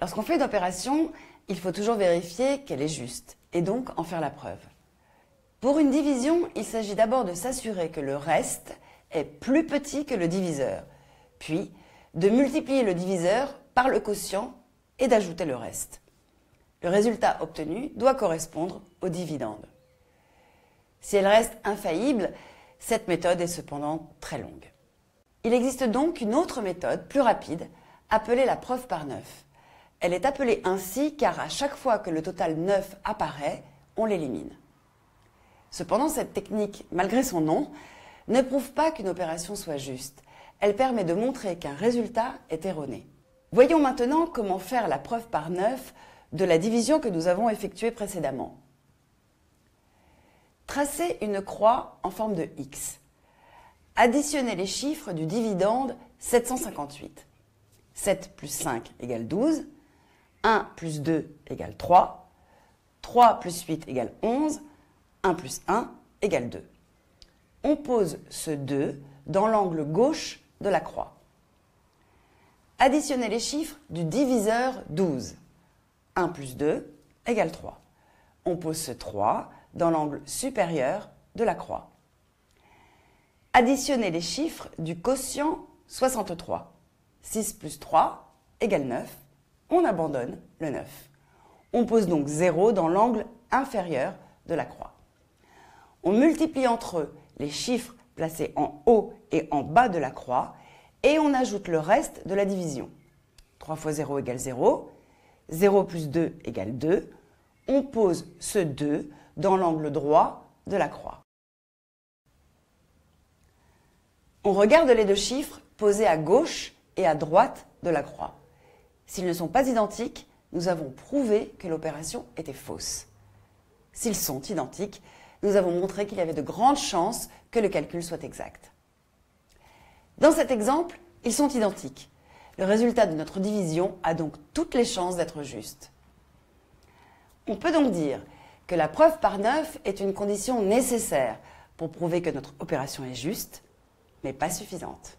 Lorsqu'on fait une opération, il faut toujours vérifier qu'elle est juste et donc en faire la preuve. Pour une division, il s'agit d'abord de s'assurer que le reste est plus petit que le diviseur, puis de multiplier le diviseur par le quotient et d'ajouter le reste. Le résultat obtenu doit correspondre au dividende. Si elle reste infaillible, cette méthode est cependant très longue. Il existe donc une autre méthode, plus rapide, appelée la preuve par neuf. Elle est appelée ainsi car à chaque fois que le total 9 apparaît, on l'élimine. Cependant, cette technique, malgré son nom, ne prouve pas qu'une opération soit juste. Elle permet de montrer qu'un résultat est erroné. Voyons maintenant comment faire la preuve par 9 de la division que nous avons effectuée précédemment. Tracez une croix en forme de X. Additionnez les chiffres du dividende 758. 7 plus 5 égale 12. 1 plus 2 égale 3, 3 plus 8 égale 11, 1 plus 1 égale 2. On pose ce 2 dans l'angle gauche de la croix. Additionnez les chiffres du diviseur 12. 1 plus 2 égale 3. On pose ce 3 dans l'angle supérieur de la croix. Additionnez les chiffres du quotient 63. 6 plus 3 égale 9 on abandonne le 9. On pose donc 0 dans l'angle inférieur de la croix. On multiplie entre eux les chiffres placés en haut et en bas de la croix et on ajoute le reste de la division. 3 fois 0 égale 0, 0 plus 2 égale 2. On pose ce 2 dans l'angle droit de la croix. On regarde les deux chiffres posés à gauche et à droite de la croix. S'ils ne sont pas identiques, nous avons prouvé que l'opération était fausse. S'ils sont identiques, nous avons montré qu'il y avait de grandes chances que le calcul soit exact. Dans cet exemple, ils sont identiques. Le résultat de notre division a donc toutes les chances d'être juste. On peut donc dire que la preuve par neuf est une condition nécessaire pour prouver que notre opération est juste, mais pas suffisante.